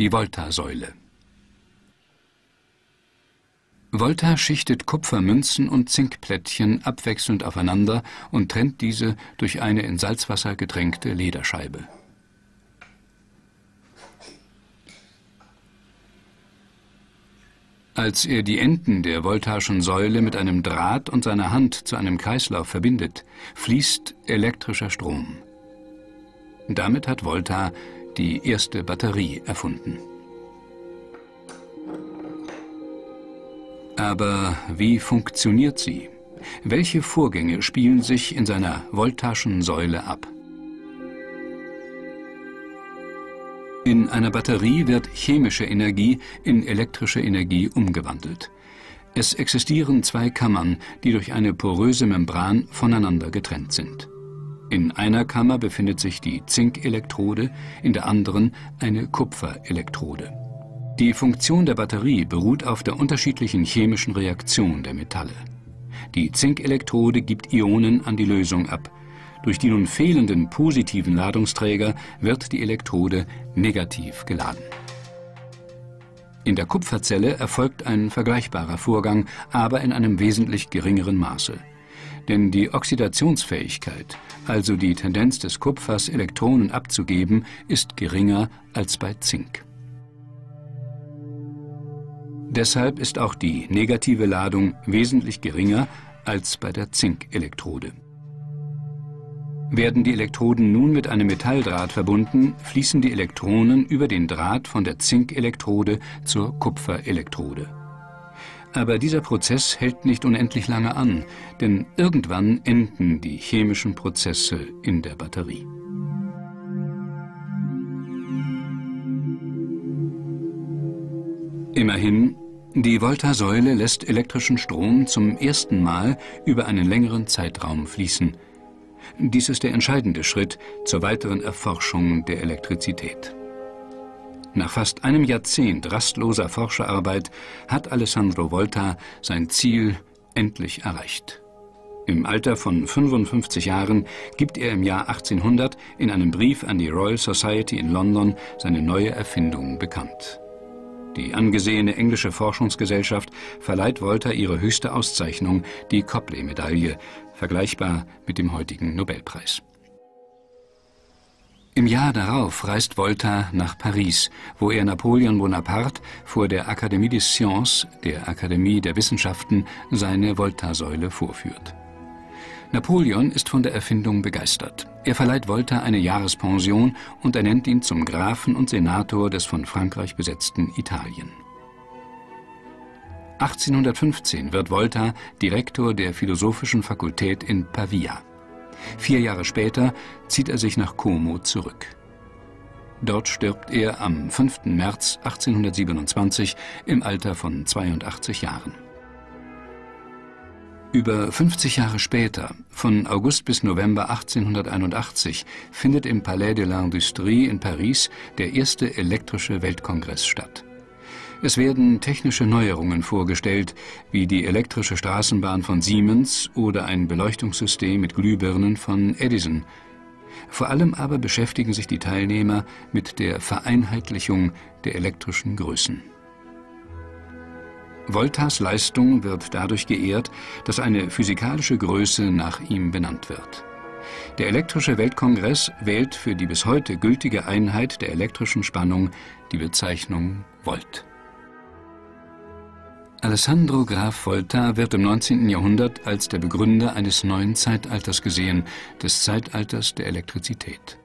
die Volta-Säule. Volta schichtet Kupfermünzen und Zinkplättchen abwechselnd aufeinander und trennt diese durch eine in Salzwasser getränkte Lederscheibe. Als er die Enden der Voltaschen Säule mit einem Draht und seiner Hand zu einem Kreislauf verbindet, fließt elektrischer Strom. Damit hat Volta die erste Batterie erfunden. Aber wie funktioniert sie? Welche Vorgänge spielen sich in seiner Voltaschen Säule ab? In einer Batterie wird chemische Energie in elektrische Energie umgewandelt. Es existieren zwei Kammern, die durch eine poröse Membran voneinander getrennt sind. In einer Kammer befindet sich die Zinkelektrode, in der anderen eine Kupferelektrode. Die Funktion der Batterie beruht auf der unterschiedlichen chemischen Reaktion der Metalle. Die Zinkelektrode gibt Ionen an die Lösung ab. Durch die nun fehlenden positiven Ladungsträger wird die Elektrode negativ geladen. In der Kupferzelle erfolgt ein vergleichbarer Vorgang, aber in einem wesentlich geringeren Maße. Denn die Oxidationsfähigkeit, also die Tendenz des Kupfers, Elektronen abzugeben, ist geringer als bei Zink. Deshalb ist auch die negative Ladung wesentlich geringer als bei der Zinkelektrode. Werden die Elektroden nun mit einem Metalldraht verbunden, fließen die Elektronen über den Draht von der Zinkelektrode zur Kupferelektrode. Aber dieser Prozess hält nicht unendlich lange an, denn irgendwann enden die chemischen Prozesse in der Batterie. Immerhin, die Volta-Säule lässt elektrischen Strom zum ersten Mal über einen längeren Zeitraum fließen. Dies ist der entscheidende Schritt zur weiteren Erforschung der Elektrizität. Nach fast einem Jahrzehnt rastloser Forscherarbeit hat Alessandro Volta sein Ziel endlich erreicht. Im Alter von 55 Jahren gibt er im Jahr 1800 in einem Brief an die Royal Society in London seine neue Erfindung bekannt. Die angesehene englische Forschungsgesellschaft verleiht Volta ihre höchste Auszeichnung, die Copley-Medaille, vergleichbar mit dem heutigen Nobelpreis. Im Jahr darauf reist Volta nach Paris, wo er Napoleon Bonaparte vor der Académie des Sciences, der Akademie der Wissenschaften, seine Volta-Säule vorführt. Napoleon ist von der Erfindung begeistert. Er verleiht Volta eine Jahrespension und ernennt ihn zum Grafen und Senator des von Frankreich besetzten Italien. 1815 wird Volta Direktor der Philosophischen Fakultät in Pavia. Vier Jahre später zieht er sich nach Como zurück. Dort stirbt er am 5. März 1827 im Alter von 82 Jahren. Über 50 Jahre später, von August bis November 1881, findet im Palais de l'Industrie in Paris der erste elektrische Weltkongress statt. Es werden technische Neuerungen vorgestellt, wie die elektrische Straßenbahn von Siemens oder ein Beleuchtungssystem mit Glühbirnen von Edison. Vor allem aber beschäftigen sich die Teilnehmer mit der Vereinheitlichung der elektrischen Größen. Voltas Leistung wird dadurch geehrt, dass eine physikalische Größe nach ihm benannt wird. Der elektrische Weltkongress wählt für die bis heute gültige Einheit der elektrischen Spannung die Bezeichnung Volt. Alessandro Graf Volta wird im 19. Jahrhundert als der Begründer eines neuen Zeitalters gesehen, des Zeitalters der Elektrizität.